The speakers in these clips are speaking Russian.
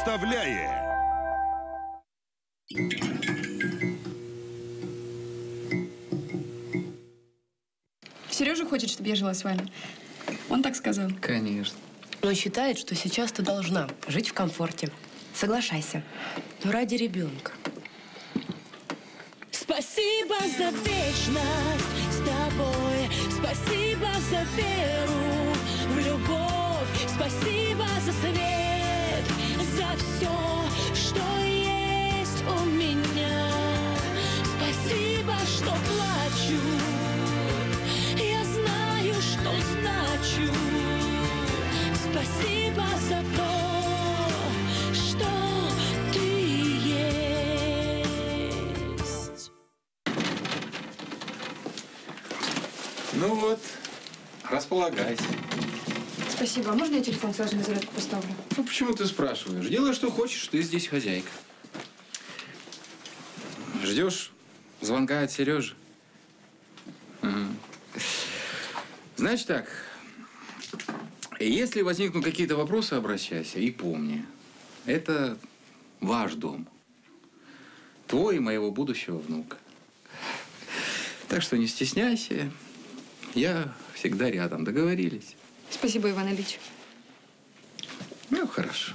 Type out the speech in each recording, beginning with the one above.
представляє Сережа хочет, чтобы я жила с вами. Он так сказал. Конечно. Он считает, что сейчас ты должна жить в комфорте. Соглашайся. Но ради ребенка. Спасибо за вечность с тобой, спасибо за веру в любовь, спасибо за свет, меня. Спасибо, что плачу, я знаю, что значу. Спасибо за то, что ты есть. Ну вот, располагайся. Спасибо. А можно я телефон сразу на зарядку поставлю? Ну почему ты спрашиваешь? Делай, что хочешь, ты здесь хозяйка. Ждешь звонка от Сережи? Мгм. Значит так, если возникнут какие-то вопросы, обращайся и помни, это ваш дом. Твой и моего будущего внука. Так что не стесняйся. Я всегда рядом. Договорились? Спасибо, Иван Ильич. Ну, хорошо.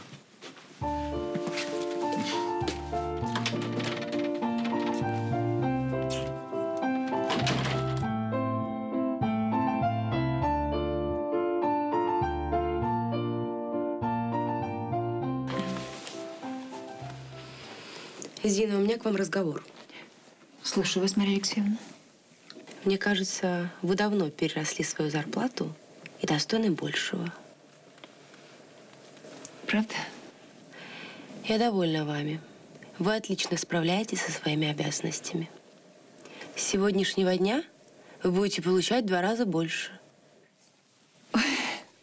К вам разговор. Слушаю вас, Мария Алексеевна. Мне кажется, вы давно переросли свою зарплату и достойны большего. Правда? Я довольна вами. Вы отлично справляетесь со своими обязанностями. С сегодняшнего дня вы будете получать в два раза больше.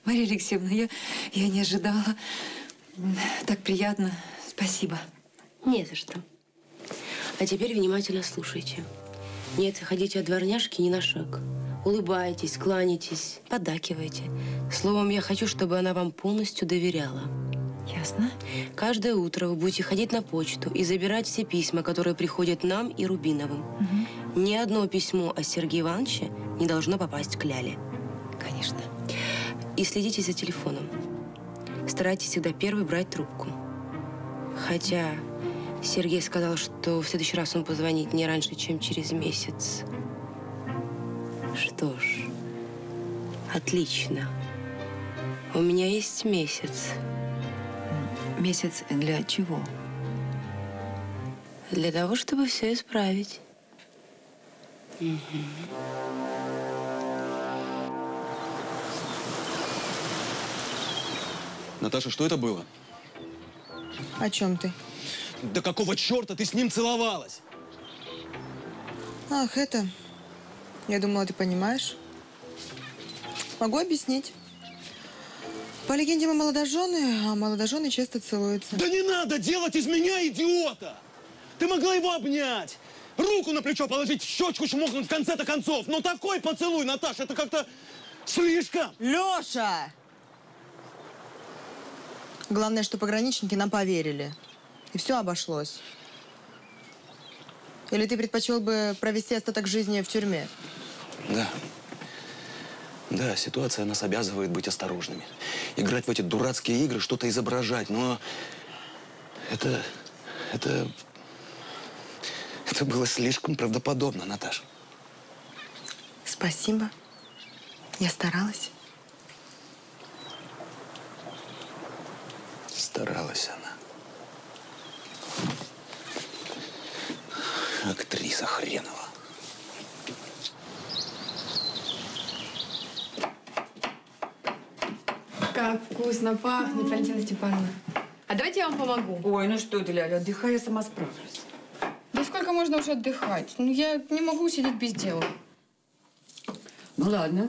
Мария Алексеевна, я, я не ожидала. Так приятно. Спасибо. Не за что. А теперь внимательно слушайте. Не отходите от дворняжки ни на шаг. Улыбайтесь, кланяйтесь, поддакивайте. Словом, я хочу, чтобы она вам полностью доверяла. Ясно. Каждое утро вы будете ходить на почту и забирать все письма, которые приходят нам и Рубиновым. Ни одно письмо о Сергее Ивановиче не должно попасть к Ляле. Конечно. И следите за телефоном. Старайтесь всегда первый брать трубку. Хотя Сергей сказал, что в следующий раз он позвонит не раньше, чем через месяц. Что ж, отлично. У меня есть месяц Месяц для чего? для того, чтобы все исправить. Наташа, что это было? О чем ты? Да какого черта ты с ним целовалась? Ах, это... Я думала, ты понимаешь. Могу объяснить. По легенде мы молодожены, а молодожены часто целуются. Да не надо делать из меня идиота! Ты могла его обнять, руку на плечо положить, щечку чмокнуть в конце-то концов. Но такой поцелуй, Наташа, это как-то слишком. Леша! Главное, что пограничники нам поверили. И все обошлось. Или ты предпочел бы провести остаток жизни в тюрьме? Да. Да, ситуация нас обязывает быть осторожными. Играть в эти дурацкие игры, что-то изображать, но это... это... Это было слишком правдоподобно, Наташа. Спасибо. Я старалась. Старалась она. Актриса хренова. Как вкусно пахнет, Валентина Степановна. А давайте я вам помогу. Ой, ну что ты, Ляля, отдыхай, я сама справлюсь. Да сколько можно уже отдыхать? Ну, я не могу сидеть без дела. Ну ладно.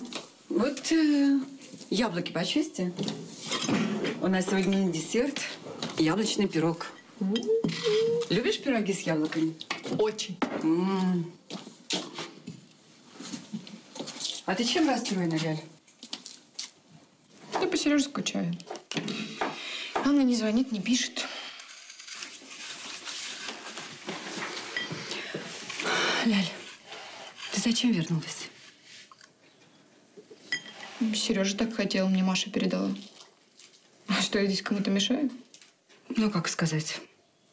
Вот э, яблоки почисти. У нас сегодня на десерт яблочный пирог. Любишь пироги с яблоками? Очень. М -м. А ты чем расстроена, Галь? Я по Сереже скучаю. Он мне не звонит, не пишет. Ляль, ты зачем вернулась? Сережа так хотел, мне Маша передала. А что, я здесь кому-то мешаю? Ну, как сказать.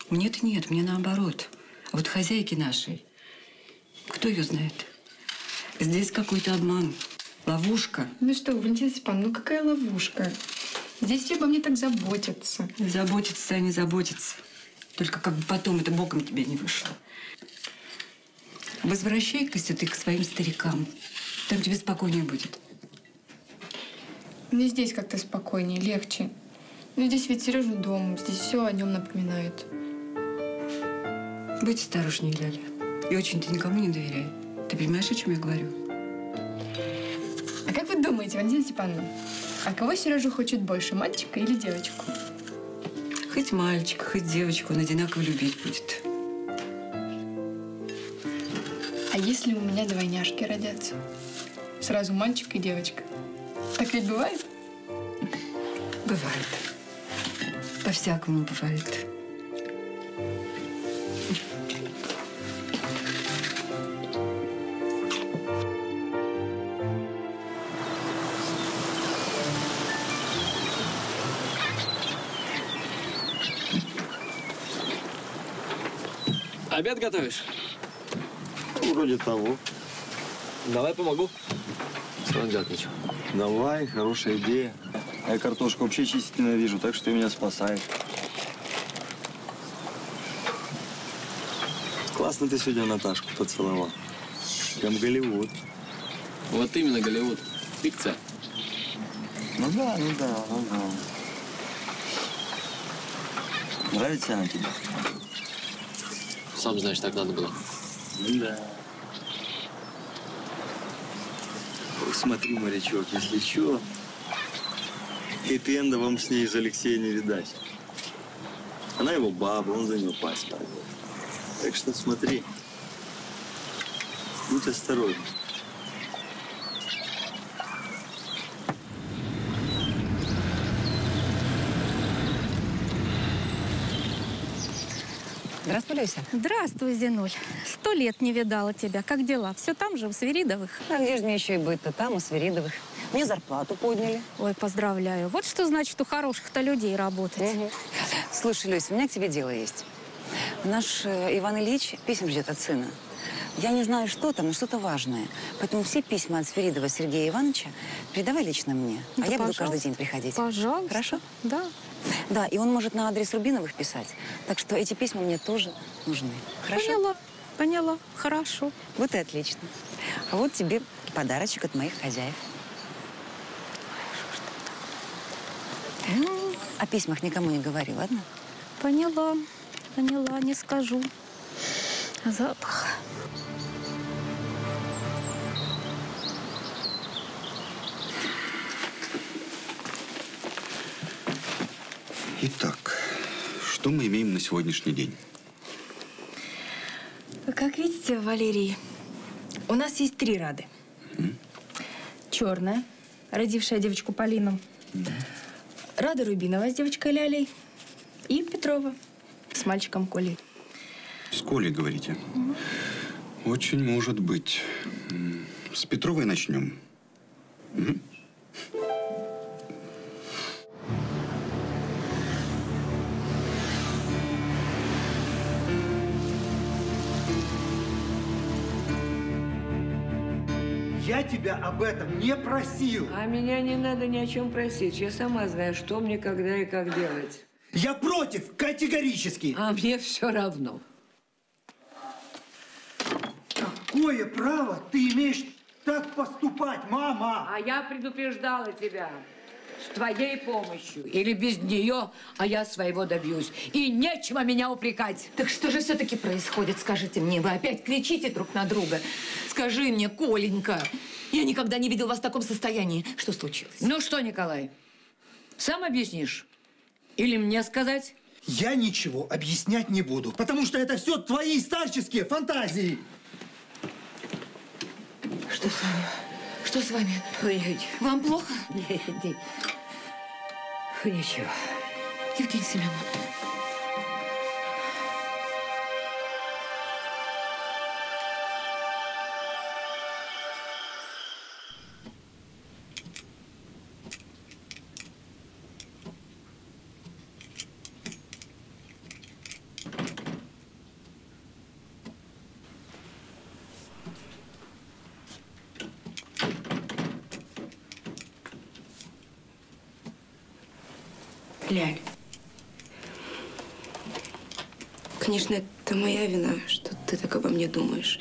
Мне-то нет, мне наоборот. Вот хозяйки нашей, кто ее знает? Здесь какой-то обман, ловушка. Ну что, Валентина Степановна, ну какая ловушка? Здесь все обо мне так заботятся. Заботиться, а не заботиться. Только как бы потом это боком тебе не вышло. Возвращай-ка ты к своим старикам. Там тебе спокойнее будет. Мне здесь как-то спокойнее, легче. Ну, здесь ведь Сережа дом, здесь все о нем напоминает. Будь осторожнее, Ляля. И очень ты никому не доверяй. Ты понимаешь, о чем я говорю? А как вы думаете, Валентина Степановна, а кого Сережа хочет больше, мальчика или девочку? Хоть мальчика, хоть девочку, он одинаково любить будет. А если у меня двойняшки родятся? Сразу мальчик и девочка. Так ведь бывает? Бывает. По-всякому бывает. Готовишь? Вроде того. Давай помогу. Равно делать нечего. Давай, хорошая идея. А я картошку вообще чистить ненавижу, так что ты меня спасаешь. Классно ты сегодня Наташку поцеловал. Прям Голливуд. Вот именно Голливуд. Пикция. Ну да, ну да, ну да. Нравится она тебе? Сам знаешь, так надо было. Да. Смотри, морячок, если чё, хэппи-энда вам с ней из Алексея не видать. Она его баба, он за нее паспорт. Так что смотри, будь осторожен. Здравствуй, Люся. Здравствуй, Зинуль. Сто лет не видала тебя. Как дела? Все там же, у Свиридовых? А где же мне еще и быть-то? Там, у Свиридовых. Мне зарплату подняли. Ой, поздравляю. Вот что значит у хороших-то людей работать. Слушай, Люся, у меня к тебе дело есть. Наш э, Иван Ильич писем ждет от сына. Я не знаю, что там, но что-то важное. Поэтому все письма от Свиридова Сергея Ивановича передавай лично мне. Да, а я буду каждый день приходить. Пожалуйста. Хорошо? Да. Да, и он может на адрес Рубиновых писать. Так что эти письма мне тоже нужны. Хорошо? Поняла. Поняла. Хорошо. Вот и отлично. А вот тебе подарочек от моих хозяев. Ну, О письмах никому не говори, ладно? Поняла. Поняла, не скажу. Запах. Итак, что мы имеем на сегодняшний день? Как видите, Валерий, у нас есть три Рады. Черная, родившая девочку Полину. Рада Рубинова с девочкой Лялей. И Петрова с мальчиком Колей. С Колей, говорите? Очень может быть. С Петровой начнем. Мгм. Я тебя об этом не просил. А меня не надо ни о чем просить. Я сама знаю, что мне, когда и как делать. Я против, категорически. А мне все равно. Какое право ты имеешь так поступать, мама? А я предупреждала тебя. С твоей помощью или без нее, а я своего добьюсь. И нечего меня упрекать. Так что же все-таки происходит, скажите мне? Вы опять кричите друг на друга. Скажи мне, Коленька, я никогда не видел вас в таком состоянии. Что случилось? Ну что, Николай, сам объяснишь? Или мне сказать? Я ничего объяснять не буду, потому что это все твои старческие фантазии. Что с вами? Что с вами? Ой, Вам плохо? Нет, нет. フィニッシュは。You can see my mom. Ляль. Конечно, это моя вина, что ты так обо мне думаешь.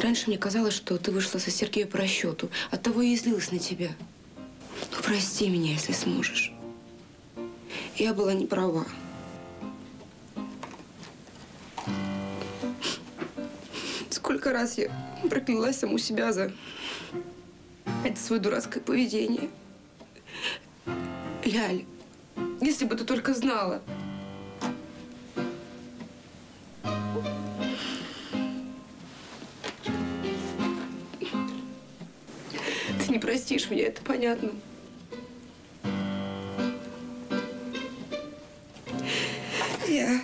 Раньше мне казалось, что ты вышла со Сергея по расчету. Оттого я и злилась на тебя. Ну, прости меня, если сможешь. Я была не права. Сколько раз я проклялась саму себя за это свое дурацкое поведение. Ляль, если бы ты только знала. Ты не простишь меня, это понятно. Я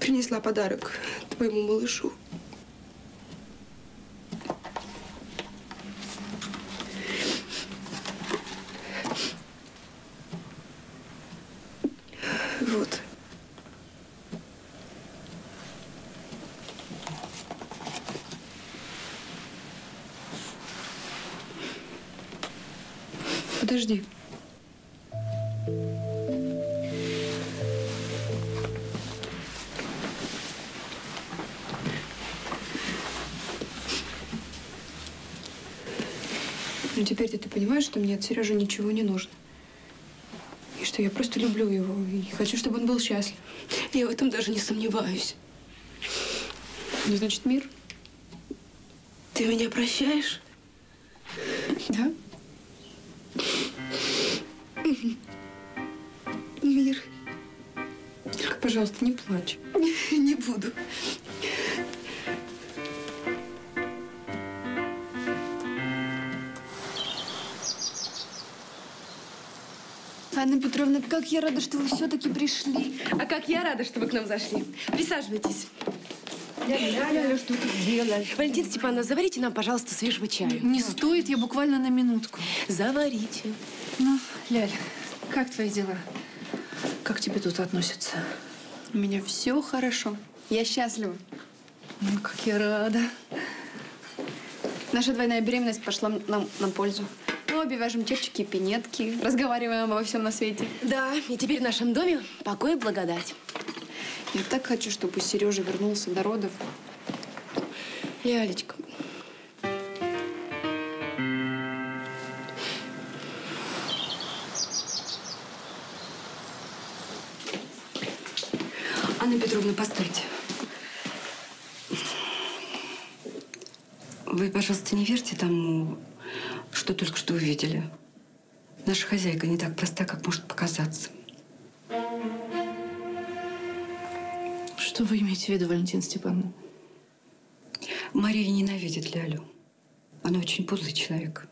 принесла подарок твоему малышу. Вот. Подожди. Ну, теперь-то ты понимаешь, что мне от Сережи ничего не нужно. Что я просто люблю его и хочу, чтобы он был счастлив. Я в этом даже не сомневаюсь. Ну, значит, мир. Ты меня прощаешь? Да. Мир. Только, пожалуйста, не плачь. Как я рада, что вы все-таки пришли. А как я рада, что вы к нам зашли. Присаживайтесь. Ляля, что ты делаешь? Валентина Степановна, заварите нам, пожалуйста, свежего чаю. Не стоит, я буквально на минутку. Заварите. Ну, Ляль, как твои дела? Как тебе тут относятся? У меня все хорошо. Я счастлива. Ну, как я рада. Наша двойная беременность пошла нам на пользу. Мы обе вяжем чепчики и пинетки, разговариваем обо всем на свете. Да, и теперь в нашем доме покой и благодать. Я так хочу, чтобы Сережа вернулся до родов. Лялечка. Анна Петровна, постойте. Вы, пожалуйста, не верьте тому, что только что увидели. Наша хозяйка не так проста, как может показаться. Что вы имеете в виду, Валентина Степановна? Мария ненавидит Лялю. Она очень подлый человек.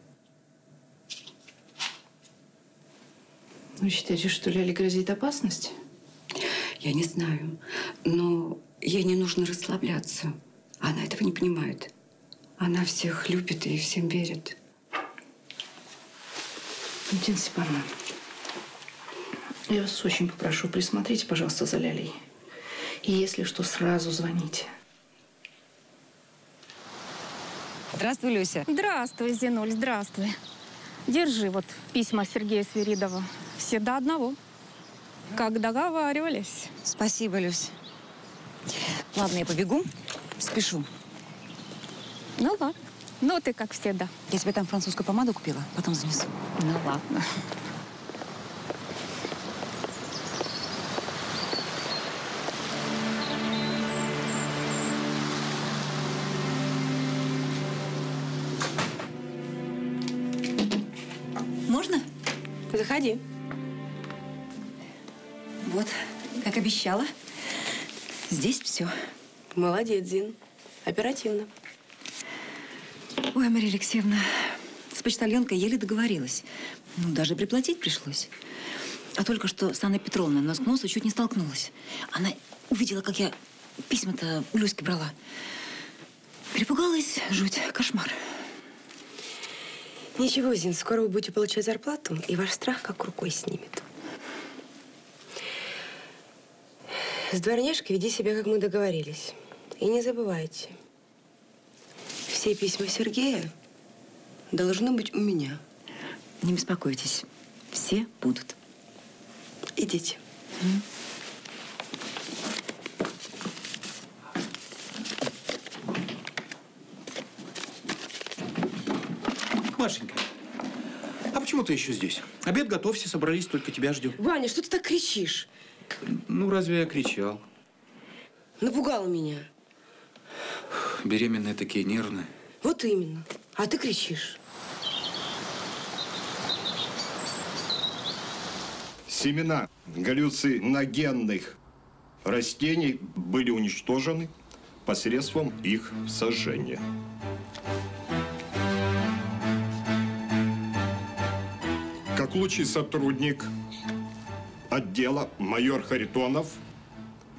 Вы считаете, что Ляле грозит опасность? Я не знаю. Но ей не нужно расслабляться. Она этого не понимает. Она всех любит и всем верит. Валентина Степановна, я вас очень попрошу, присмотрите, пожалуйста, за Лялей. И если что, сразу звоните. Здравствуй, Люся. Здравствуй, Зинуль, здравствуй. Держи вот письма Сергея Свиридова. Все до одного. Как договаривались. Спасибо, Люсь. Ладно, я побегу. Спешу. Ну ладно. Ну ты как всегда. Я тебе там французскую помаду купила, потом занесу. Ну ладно. Можно? Заходи. Вот, как обещала. Здесь все. Молодец, Зин. Оперативно. Ой, Мария Алексеевна, с почтальонкой еле договорилась. Ну, даже приплатить пришлось. А только что с Анной Петровной нос к носу чуть не столкнулась. Она увидела, как я письма-то у Люськи брала. Перепугалась, жуть, кошмар. Ничего, Зин, скоро вы будете получать зарплату, и ваш страх как рукой снимет. С дворняжкой веди себя, как мы договорились. И не забывайте, все письма Сергея должны быть у меня. Не беспокойтесь. Все будут. Идите. Машенька, а почему ты еще здесь? Обед готов, все собрались, только тебя ждем. Ваня, что ты так кричишь? Ну, разве я кричал? Напугал меня. Беременные такие нервные. Вот именно. А ты кричишь. Семена галлюциногенных растений были уничтожены посредством их сожжения. Как лучший сотрудник отдела майор Харитонов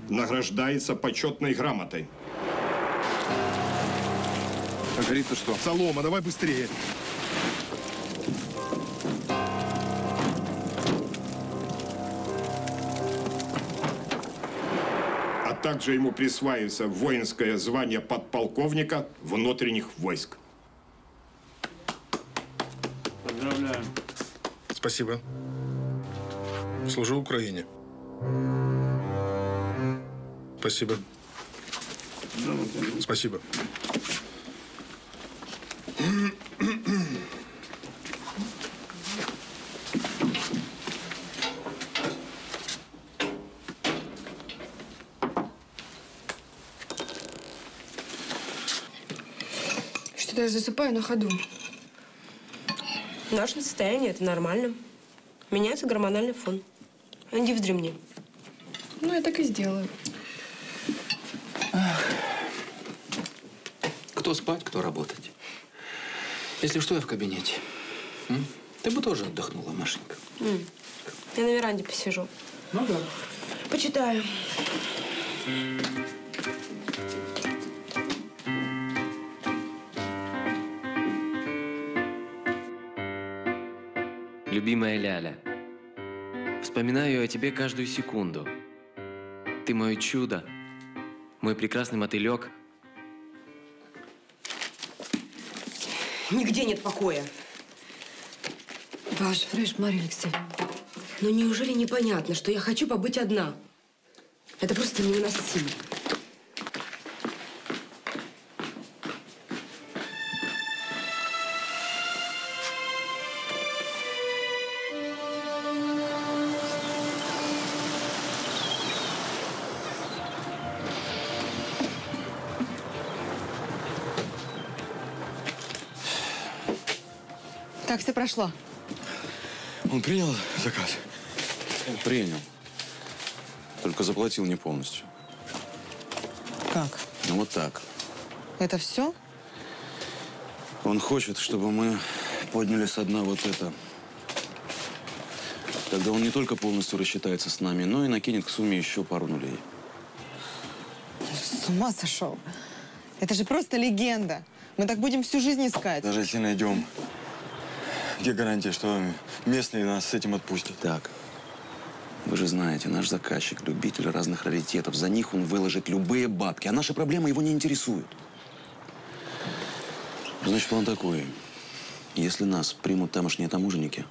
награждается почетной грамотой. А горит-то что? Солома, давай быстрее. А также ему присваивается воинское звание подполковника внутренних войск. Поздравляем. Спасибо. Служу Украине. Спасибо. Спасибо. Что-то я засыпаю на ходу. Наше состояние – это нормально. Меняется гормональный фон. Иди вздремни. Ну, я так и сделаю. Кто спать, кто работать. Если что, я в кабинете. М? Ты бы тоже отдохнула, Машенька. М. Я на веранде посижу. Ну да. Почитаю. Любимая Ляля, вспоминаю о тебе каждую секунду. Ты мое чудо, мой прекрасный мотылек. Нигде нет покоя. Ваш фреш, Мария Алексеевна. Но неужели непонятно, что я хочу побыть одна? Это просто невыносимо. Прошло? Он принял заказ? Принял. Только заплатил не полностью. Как? Ну вот так. Это все? Он хочет, чтобы мы подняли со дна вот это. Тогда он не только полностью рассчитается с нами, но и накинет к сумме еще пару нулей. С ума сошел. Это же просто легенда. Мы так будем всю жизнь искать. Даже если найдем, где гарантия, что местные нас с этим отпустят? Так. Вы же знаете, наш заказчик – любитель разных раритетов. За них он выложит любые бабки, а наши проблемы его не интересуют. Значит, план такой. Если нас примут тамошние таможенники,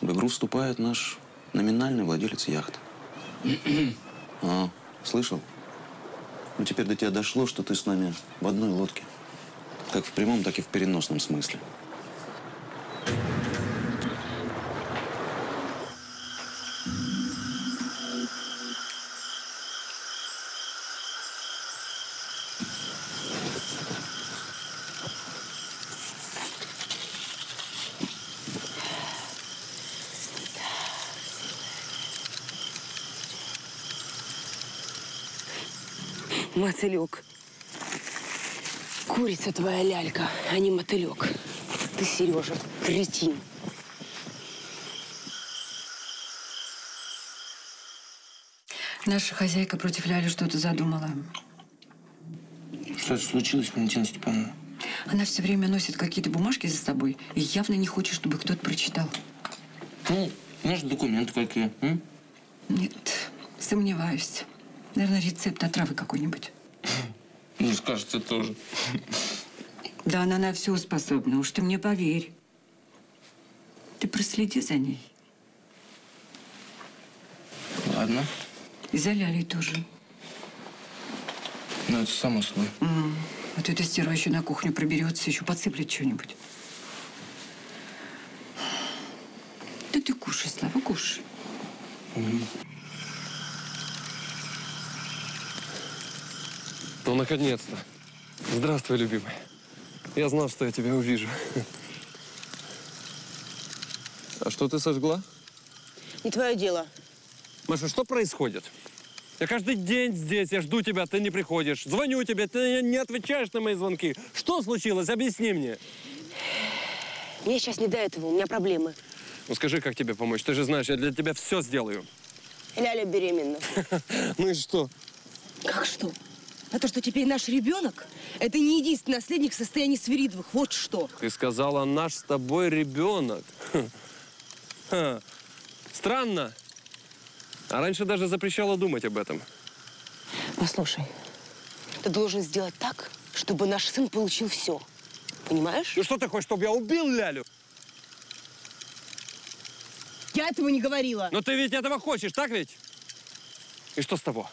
в игру вступает наш номинальный владелец яхты. А, слышал? Ну, теперь до тебя дошло, что ты с нами в одной лодке. Как в прямом, так и в переносном смысле. Мотылек. Курица твоя лялька, а не мотылек. Ты, Сережа, кретин. Наша хозяйка против Ляли что-то задумала. Что случилось, Валентина Степановна? Она все время носит какие-то бумажки за собой и явно не хочет, чтобы кто-то прочитал. Ну, может, документы какие? м? Нет, сомневаюсь. Наверное, рецепт отравы какой-нибудь. Ну, скажете тоже. Да она на все способна, уж ты мне поверь. Ты проследи за ней. Ладно. И за Лялей тоже. Ну, это само собой. М, Вот эта стерва еще на кухню проберется, еще подсыплет что-нибудь. Да ты кушай, Слава, кушай. Ну, наконец-то. Здравствуй, любимый. Я знал, что я тебя увижу. А что ты сожгла? Не твое дело. Маша, что происходит? Я каждый день здесь, я жду тебя, ты не приходишь. Звоню тебе, ты не отвечаешь на мои звонки. Что случилось? Объясни мне. Мне сейчас не до этого, у меня проблемы. Ну скажи, как тебе помочь? Ты же знаешь, я для тебя все сделаю. Ляля беременна. Ну и что? Как что? А то, что теперь наш ребенок, это не единственный наследник в состоянии Свиридовых. Вот что. Ты сказала, наш с тобой ребенок. Странно. А раньше даже запрещала думать об этом. Послушай, ты должен сделать так, чтобы наш сын получил все. Понимаешь? Ну что ты хочешь, чтобы я убил Лялю? Я этого не говорила. Но ты ведь этого хочешь, так ведь? И что с того?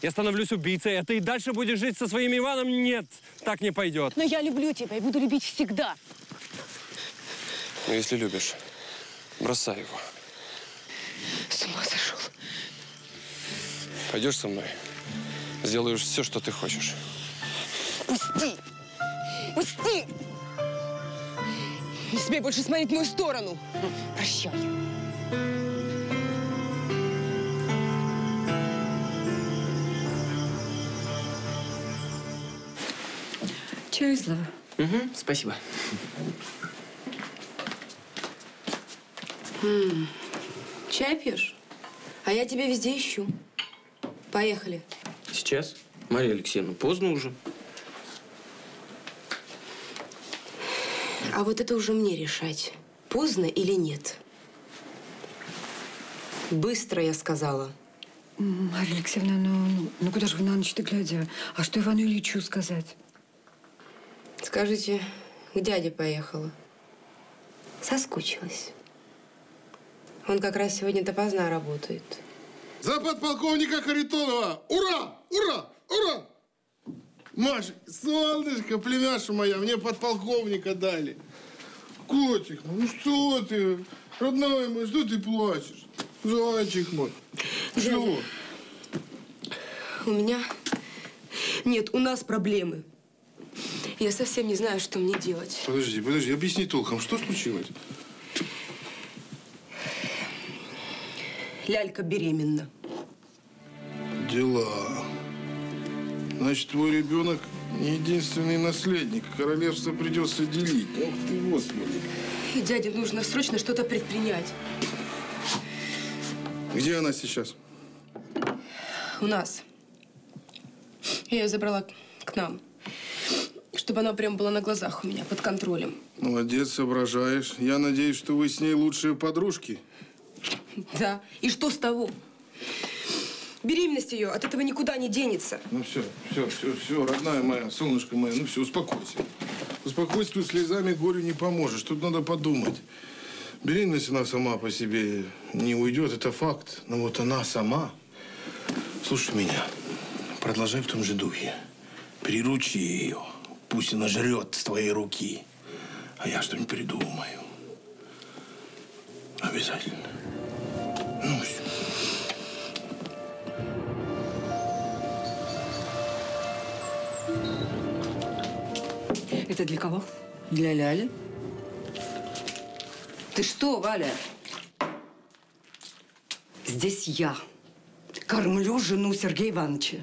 Я становлюсь убийцей, а ты и дальше будешь жить со своим Иваном? Нет, так не пойдет. Но я люблю тебя и буду любить всегда. Ну, если любишь, бросай его. С ума сошел. Пойдешь со мной? Сделаешь все, что ты хочешь. Пусти! Пусти! Не смей больше смотреть в мою сторону. Прощай. Чай, Слава. Угу, спасибо. М, Чай пьешь? А я тебя везде ищу. Поехали. Сейчас? Мария Алексеевна, поздно уже. А вот это уже мне решать, поздно или нет. Быстро, я сказала. М, Марья Алексеевна, ну, ну куда же вы на ночь-то глядя? А что Ивану Ильичу сказать? Скажите, к дяде поехала. Соскучилась. Он как раз сегодня допоздна работает. За подполковника Харитонова! Ура! Ура! Ура! Маша, солнышко, племяша моя, мне подполковника дали. Котик, ну что ты? Родной мой, что ты плачешь? Зайчик мой. Чего? У меня... Нет, у нас проблемы. Я совсем не знаю, что мне делать. Подожди, подожди, объясни толком, что случилось? Лялька беременна. Дела. Значит, твой ребенок не единственный наследник. Королевство придется делить. Ох ты, Господи. И дяде нужно срочно что-то предпринять. Где она сейчас? У нас. Я ее забрала к нам. Чтобы она прям была на глазах у меня, под контролем. Молодец, соображаешь. Я надеюсь, что вы с ней лучшие подружки. Да. И что с того? Беременность ее от этого никуда не денется. Ну все, все, все, все, родная моя, солнышко мое, ну все, успокойся. Успокойствию слезами горю не поможешь. Тут надо подумать. Беременность она сама по себе не уйдет, это факт. Но вот она сама. Слушай меня, продолжай в том же духе. Приручи ее. Пусть она жрет с твоей руки. А я что-нибудь придумаю. Обязательно. Ну все. Это для кого? Для Ляли. Ты что, Валя? Здесь я кормлю жену Сергея Ивановича.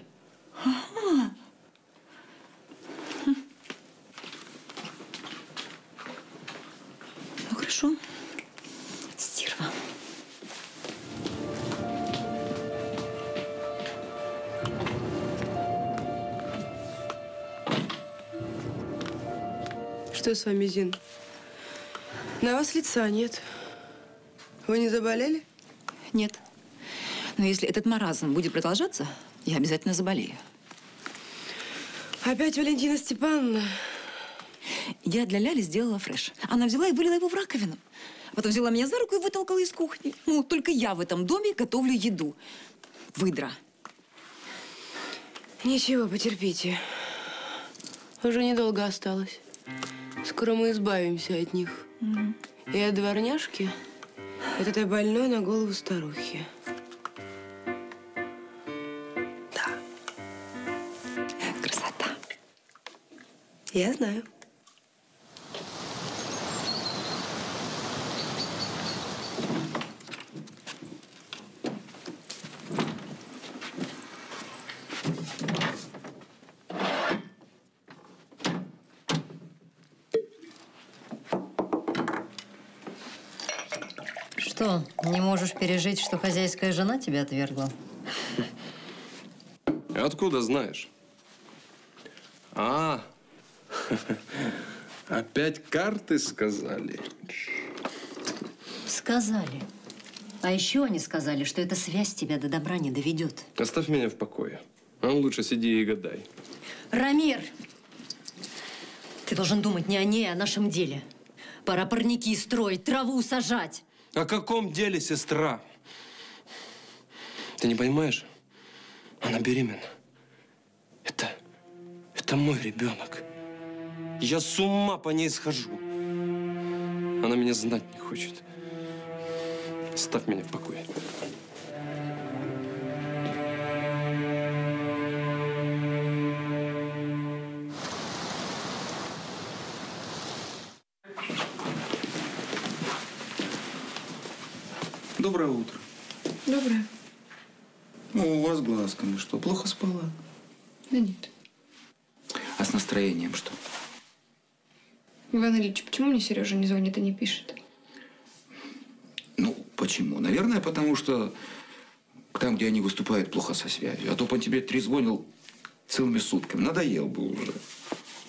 С вами, Зин? На вас лица нет. Вы не заболели? Нет. Но если этот маразм будет продолжаться, я обязательно заболею. Опять Валентина Степановна? Я для Ляли сделала фреш. Она взяла и вылила его в раковину. Потом взяла меня за руку и вытолкала из кухни. Ну, только я в этом доме готовлю еду. Выдра. Ничего, потерпите. Уже недолго осталось. Скоро мы избавимся от них. И от дворняжки, и от этой больной на голову старухи. Красота. Я знаю. Что, не можешь пережить, что хозяйская жена тебя отвергла? Откуда знаешь? А, опять карты сказали. Сказали. А еще они сказали, что эта связь тебя до добра не доведет. Оставь меня в покое. А лучше сиди и гадай. Рамир! Ты должен думать не о ней, а о нашем деле. Пора парники строить, траву сажать. О каком деле, сестра? Ты не понимаешь? Она беременна. Это... Это мой ребенок. Я с ума по ней схожу. Она меня знать не хочет. Ставь меня в покое. Доброе утро. Доброе. Ну, у вас глазками что, плохо спала? Да нет. А с настроением что? Иван Ильич, почему мне Сережа не звонит и не пишет? Ну, почему? Наверное, потому что там, где они выступают, плохо со связью. А то бы он тебе трезвонил целыми сутками. Надоел бы уже.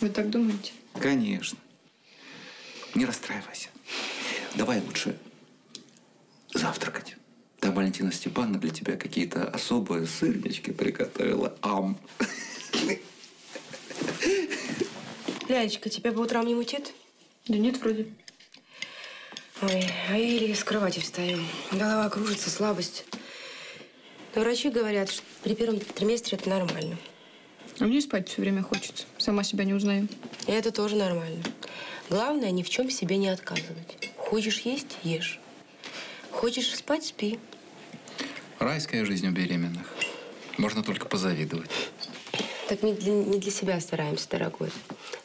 Вы так думаете? Конечно. Не расстраивайся. Давай лучше завтракать. Там Валентина Степановна для тебя какие-то особые сырнички приготовила. Ам. Лялечка, тебя по утрам не мутит? Да нет, вроде. Ой, а я еле с кровати встаю. Голова кружится, слабость. Но врачи говорят, что при первом триместре это нормально. А мне спать все время хочется. Сама себя не узнаю. И это тоже нормально. Главное, ни в чем себе не отказывать. Хочешь есть – ешь. Хочешь спать – спи. Райская жизнь у беременных. Можно только позавидовать. Так не для, не для себя стараемся, дорогой,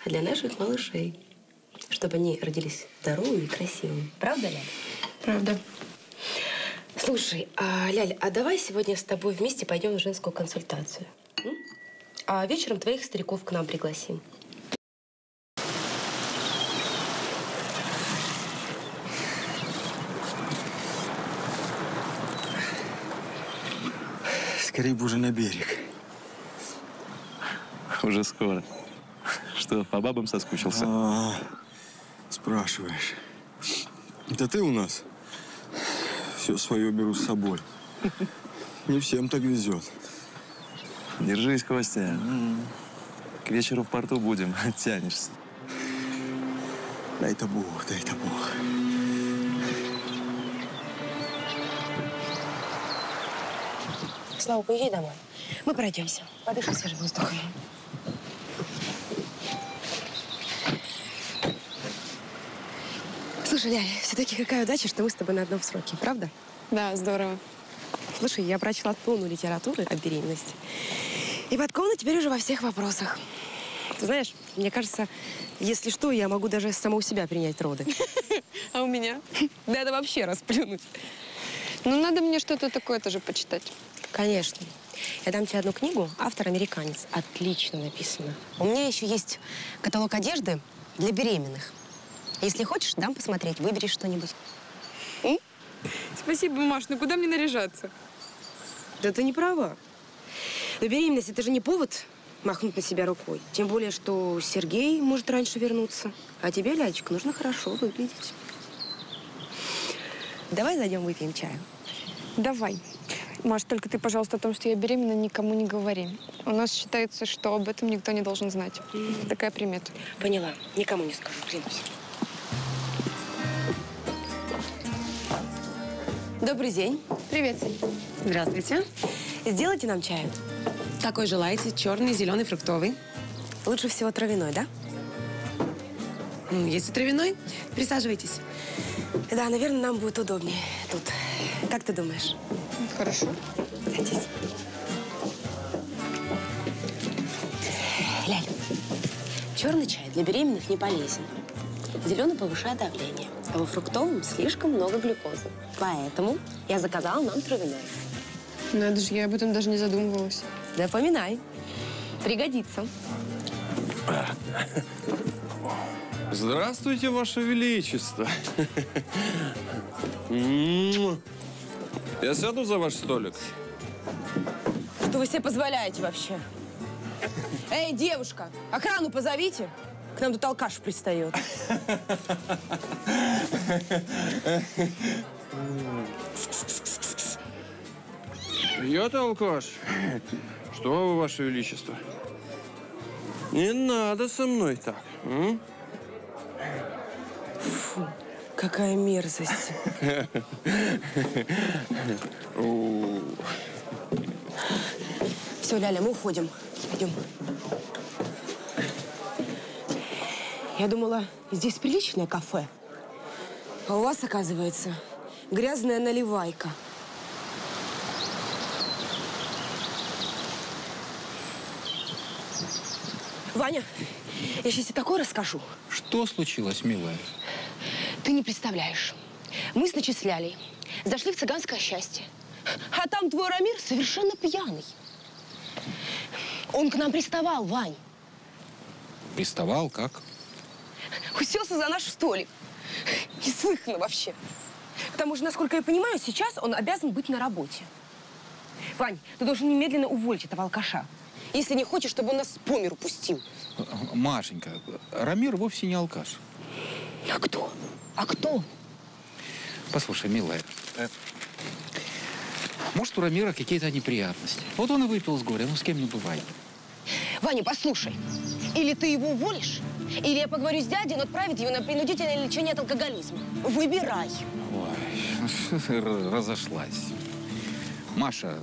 а для наших малышей. Чтобы они родились здоровыми и красивыми. Правда, Ляль? Правда. Слушай, а, Ляль, а давай сегодня с тобой вместе пойдем в женскую консультацию. м? А вечером твоих стариков к нам пригласим. Скорее бы уже на берег. Уже скоро. Что, по бабам соскучился? А, спрашиваешь. Это ты у нас? Все свое беру с собой. Не всем так везет. Держись, Костя. К вечеру в порту будем, оттянешься. Дай-то Бог, дай-то Бог. Слава, поезжай домой. Мы пройдемся. Подышим свежим воздухом. Слушай, Ляля, все-таки какая удача, что мы с тобой на одном сроке, правда? Да, здорово. Слушай, я прочла тонну литературы о беременности. И подкована теперь уже во всех вопросах. Ты знаешь, мне кажется, если что, я могу даже сама у себя принять роды. А у меня? Да это вообще расплюнуть. Ну, надо мне что-то такое тоже почитать. Конечно. Я дам тебе одну книгу, автор американец. Отлично написано. У меня еще есть каталог одежды для беременных. Если хочешь, дам посмотреть, выбери что-нибудь. Спасибо, Маш, ну куда мне наряжаться? Да ты не права. Но беременность – это же не повод махнуть на себя рукой. Тем более, что Сергей может раньше вернуться. А тебе, Лялечка, нужно хорошо выглядеть. Давай зайдем выпьем чаю. Давай. Маш, только ты, пожалуйста, о том, что я беременна, никому не говори. У нас считается, что об этом никто не должен знать. Такая примета. Поняла. Никому не скажу, клянусь. Добрый день. Привет, Сань. Здравствуйте. Сделайте нам чаю. Какой желаете? Черный, зеленый, фруктовый. Лучше всего травяной, да? Ну, Если травяной, присаживайтесь. Да, наверное, нам будет удобнее тут. Как ты думаешь? Хорошо. Садись. Ляль, черный чай для беременных не полезен. Зеленый повышает давление, а во фруктовом слишком много глюкозы. Поэтому я заказала нам травяной. Надо же, я об этом даже не задумывалась. Запоминай. Пригодится. Здравствуйте, Ваше Величество. Я сяду за ваш столик? Что вы себе позволяете вообще? Эй, девушка, охрану позовите. К нам тут алкаш пристает. Я-то алкаш. Что вы, Ваше Величество? Не надо со мной так. м? Фу, какая мерзость. Все, Ляля, мы уходим. Пойдем. Я думала, здесь приличное кафе. А у вас, оказывается, грязная наливайка. Ваня, я сейчас тебе такое расскажу. Что случилось, милая? Ты не представляешь. Мы с Лялей зашли в цыганское счастье. А там твой Рамир совершенно пьяный. Он к нам приставал, Вань. Приставал как? Уселся за наш столик. Неслыханно вообще. К тому же, насколько я понимаю, сейчас он обязан быть на работе. Вань, ты должен немедленно уволить этого алкаша. Если не хочешь, чтобы он нас по миру пустил. Машенька, Рамир вовсе не алкаш. А кто? А кто? Послушай, милая, э, может, у Рамира какие-то неприятности. Вот он и выпил с горя, ну с кем не бывает. Ваня, послушай. Или ты его уволишь, или я поговорю с дядей, он отправит его на принудительное лечение от алкоголизма. Выбирай. Ой, разошлась. Маша,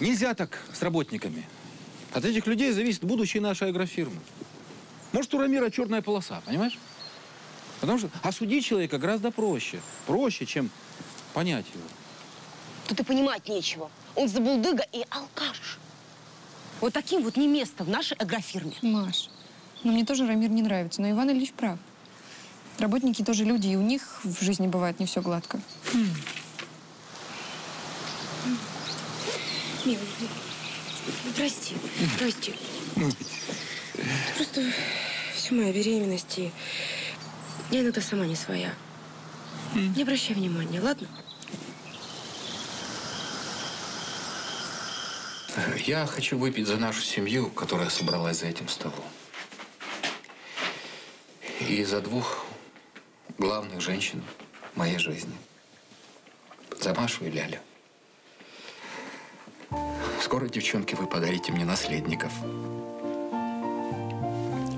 нельзя так с работниками. От этих людей зависит будущее нашей агрофирмы. Может, у Рамира черная полоса, понимаешь? Потому что осудить человека гораздо проще. Проще, чем понять его. Тут и понимать нечего. Он забулдыга и алкаш. Вот таким вот не место в нашей агрофирме. Маш, ну мне тоже Рамир не нравится, но Иван Ильич прав. Работники тоже люди, и у них в жизни бывает не все гладко. Милый, ну, прости, прости. Просто всю мою беременность и я иногда сама не своя. Не обращай внимания, ладно? Я хочу выпить за нашу семью, которая собралась за этим столом. И за двух главных женщин моей жизни. За Машу и Лялю. Скоро, девчонки, вы подарите мне наследников.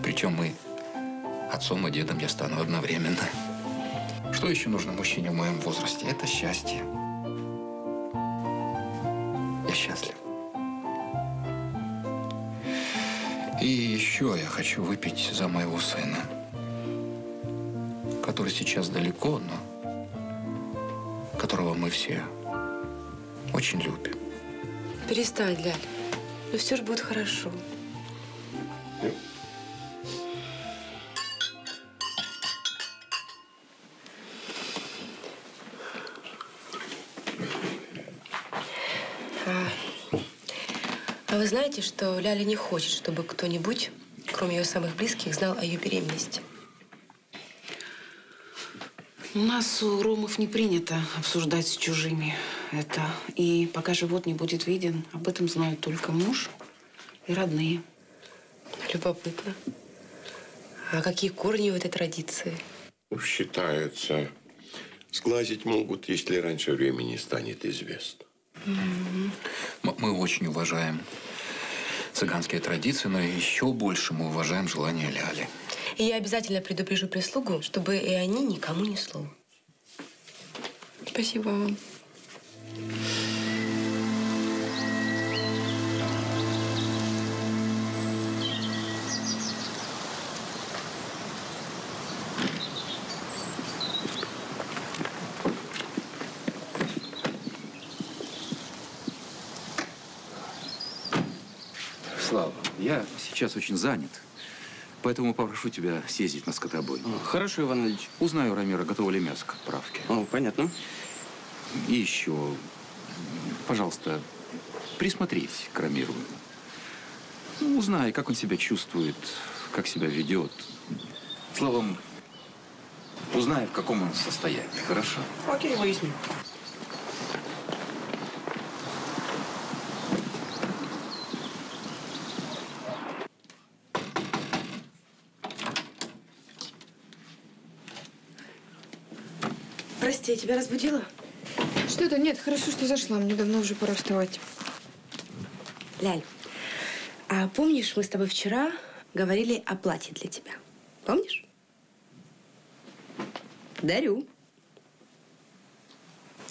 Причем мы отцом и дедом я стану одновременно. Что еще нужно мужчине в моем возрасте? Это счастье. Я счастлив. И еще я хочу выпить за моего сына, который сейчас далеко, но которого мы все очень любим. Перестань, Ляля. Ну все же будет хорошо. Вы знаете, что Ляля не хочет, чтобы кто-нибудь, кроме ее самых близких, знал о ее беременности? У нас у ромов не принято обсуждать с чужими это. И пока живот не будет виден, об этом знают только муж и родные. Любопытно. А какие корни у этой традиции? Считается, Сглазить могут, если раньше времени станет известно. М- Мы очень уважаем цыганские традиции, но еще больше мы уважаем желание Ляли. И я обязательно предупрежу прислугу, чтобы и они никому ни слова. Спасибо вам. Сейчас очень занят. Поэтому попрошу тебя съездить на скотобой. Хорошо, Иван Ильич. Узнаю Рамира, готово ли мясо к отправке. О, понятно. И еще, пожалуйста, присмотрись к Рамиру. Ну, узнай, как он себя чувствует, как себя ведет. Словом, узнай, в каком он состоянии. Хорошо? Окей, выясним. Прости, я тебя разбудила? Что это? Нет, хорошо, что зашла. Мне давно уже пора вставать. Ляль, а помнишь, мы с тобой вчера говорили о платье для тебя? Помнишь? Дарю.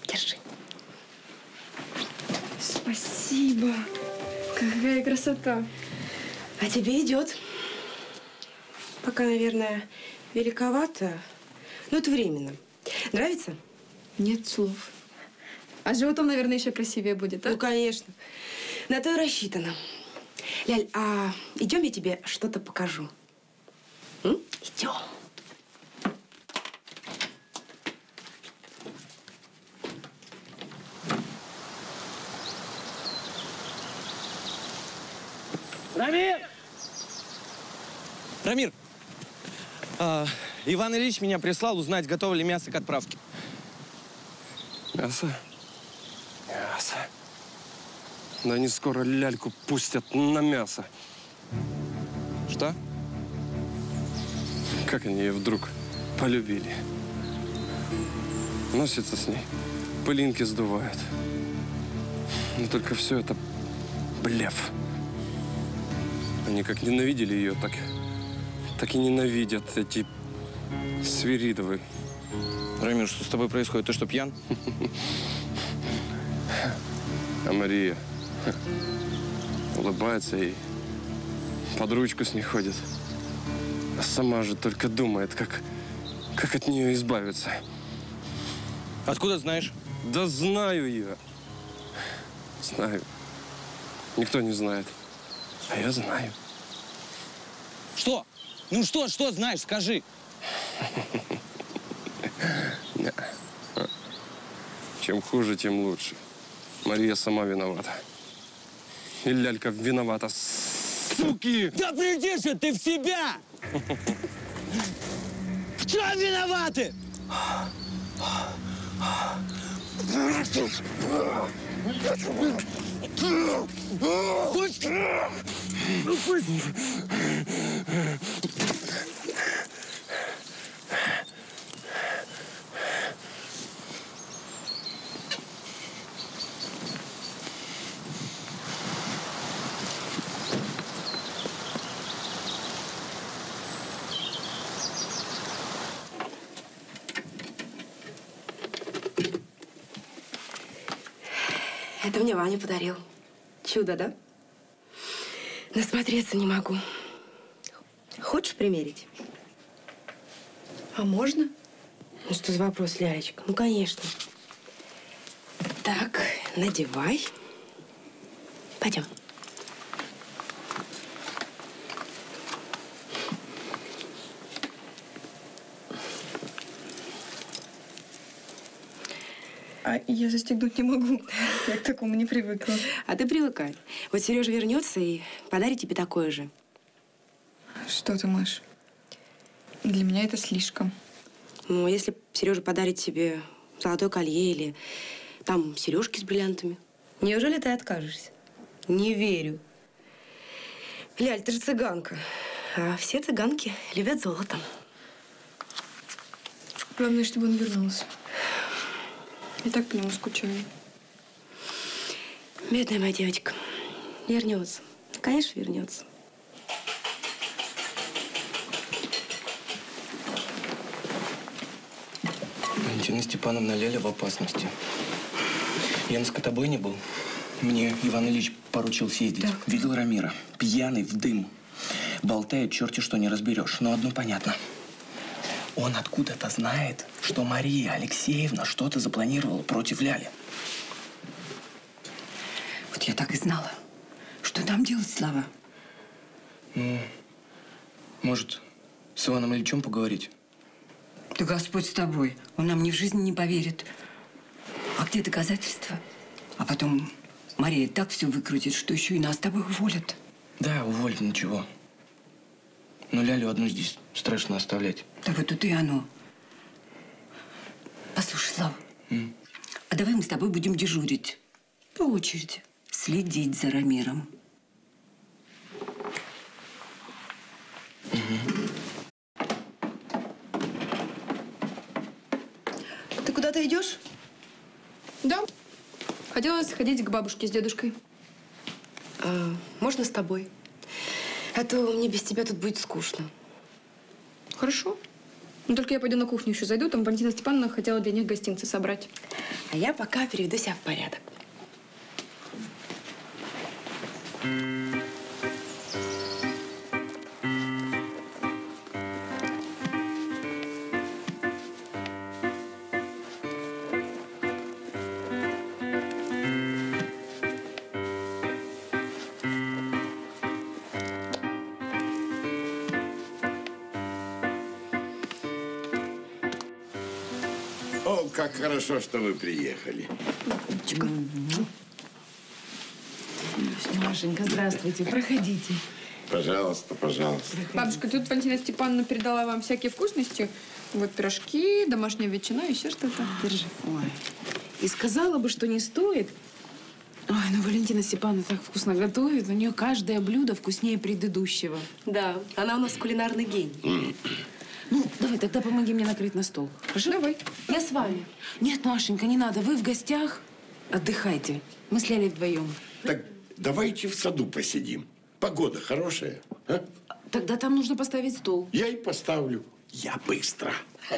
Держи. Спасибо. Какая красота. А тебе идет. Пока, наверное, великовато, но это временно. Нравится? Нет слов. А с животом, наверное, еще красивее будет, а? Ну, конечно. На то и рассчитано. Ляль, а идем я тебе что-то покажу? М? Идем. Рамир! Рамир! а, Иван Ильич меня прислал узнать, готово ли мясо к отправке. Мясо? Мясо. Да они скоро ляльку пустят на мясо. Что? Как они ее вдруг полюбили. Носится с ней, пылинки сдувают. Но только все это блеф. Они как ненавидели ее, так, так и ненавидят эти Свиридовы. Рамир, что с тобой происходит? Ты что, пьян? А Мария улыбается и под ручку с ней ходит. А сама же только думает, как, как от нее избавиться. Откуда знаешь? Да знаю я. Знаю. Никто не знает. А я знаю. Что? Ну что, что знаешь, скажи. Чем хуже, тем лучше. Мария сама виновата. И лялька виновата. Суки! Да приди же ты в себя! В чем виноваты? Пусть... Пусть... Это мне Ваня подарил. Чудо, да? Насмотреться не могу. Хочешь примерить? А можно? Ну что за вопрос, Лялечка? Ну, конечно. Так, надевай. Пойдем. А я застегнуть не могу. Я к такому не привыкла. А ты привыкай. Вот Сережа вернется и подарит тебе такое же. Что ты, Маш? Для меня это слишком. Ну, если Сережа подарит тебе золотое колье или там сережки с бриллиантами, неужели ты откажешься? Не верю. Ляль, ты же цыганка. А все цыганки любят золото. Главное, чтобы он вернулся. И так по нему скучаю. Бедная моя девочка. Вернется. Конечно, вернется. Валентина Степановна Леля в опасности. Я на скотобойне был. Мне Иван Ильич поручил съездить. Видел Рамира. Пьяный, в дым. Болтает, черти что не разберешь. Но одно понятно. Он откуда-то знает, что Мария Алексеевна что-то запланировала против Ляли. Так и знала. Что нам делать, Слава? Ну, может, с Иваном Ильичем поговорить? Да Господь с тобой. Он нам ни в жизни не поверит. А где доказательства? А потом Мария так все выкрутит, что еще и нас с тобой уволят. Да, уволить ничего. Но Лялю одну здесь страшно оставлять. Да вот тут и оно. Послушай, Слава, а давай мы с тобой будем дежурить. По очереди. Следить за Рамиром. Ты куда-то идешь? Да. Хотела сходить к бабушке с дедушкой. А, можно с тобой? А то мне без тебя тут будет скучно. Хорошо. Но только я пойду на кухню еще зайду, там Валентина Степановна хотела для них гостинцы собрать. А я пока приведу себя в порядок. О, как хорошо, что вы приехали. Машенька, здравствуйте. Проходите. Пожалуйста, пожалуйста. Бабушка, тут Валентина Степановна передала вам всякие вкусности. Вот пирожки, домашняя ветчина, еще что-то. Держи. Ой. И сказала бы, что не стоит. Ой, ну Валентина Степановна так вкусно готовит. У нее каждое блюдо вкуснее предыдущего. Да, она у нас кулинарный гений. Ну, давай, тогда помоги мне накрыть на стол. Хорошо? Давай. Я с вами. Нет, Машенька, не надо. Вы в гостях. Отдыхайте. Мы с Лялей вдвоем. Так давайте в саду посидим. Погода хорошая. а? Тогда там нужно поставить стол. Я и поставлю. Я быстро.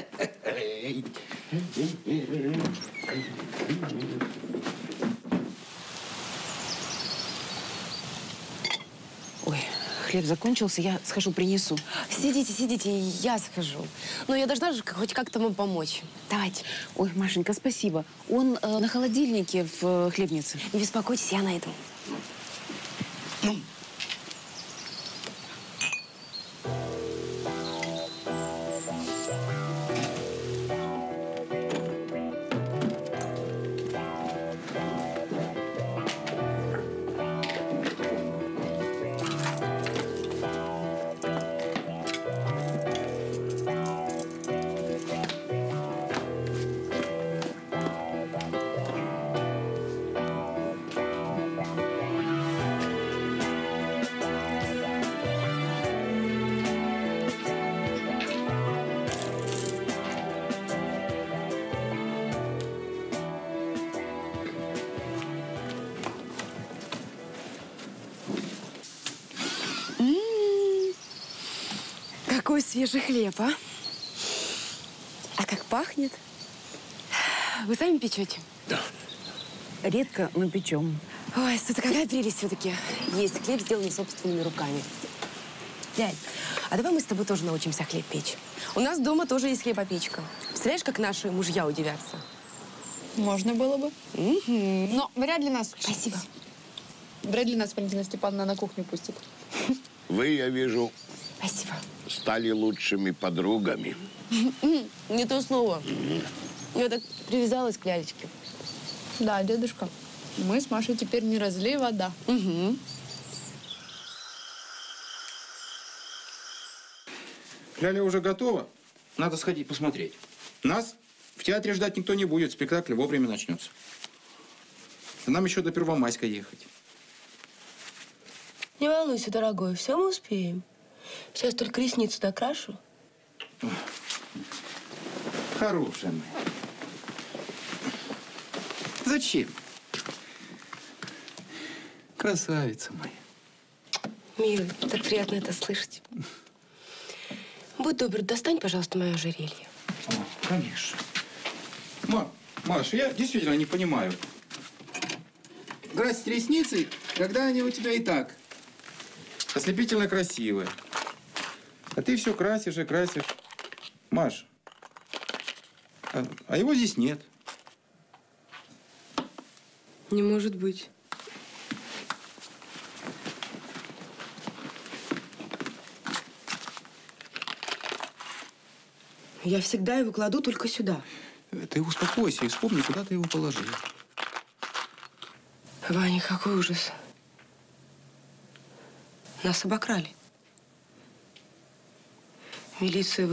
Ой, хлеб закончился, я схожу, принесу. Сидите, сидите, я схожу. Но я должна же хоть как-то вам помочь. Давайте. Ой, Машенька, спасибо. Он э, на холодильнике в э, хлебнице. Не беспокойтесь, я найду. М, Печете? Редко мы печем. Ой, это какая прелесть все-таки. Есть хлеб, сделанный собственными руками. Дядь, а давай мы с тобой тоже научимся хлеб печь. У нас дома тоже есть хлебопечка. Представляешь, как наши мужья удивятся? Можно было бы. Но вряд ли нас... Спасибо. Вряд ли нас Валентина Степановна на кухню пустит. Вы, я вижу, Спасибо. стали лучшими подругами. Не то слово. Я так привязалась к лялечке. Да, дедушка. Мы с Машей теперь не разлей вода. Угу. Ляля уже готова. Надо сходить посмотреть. Нас в театре ждать никто не будет. Спектакль вовремя начнется. Нам еще до Первомайска ехать. Не волнуйся, дорогой, все мы успеем. Сейчас только ресницу докрашу. Хорошая моя. Зачем? Красавица моя. Милый, так приятно это слышать. Будь добр, достань, пожалуйста, мое ожерелье. О, конечно. Ма, Маш, я действительно не понимаю. Красить ресницы, когда они у тебя и так ослепительно красивые. А ты все красишь и красишь. Маш, а, а его здесь нет. Не может быть. Я всегда его кладу только сюда. Ты успокойся и вспомни, куда ты его положил. Ваня, какой ужас. Нас обокрали. Милицию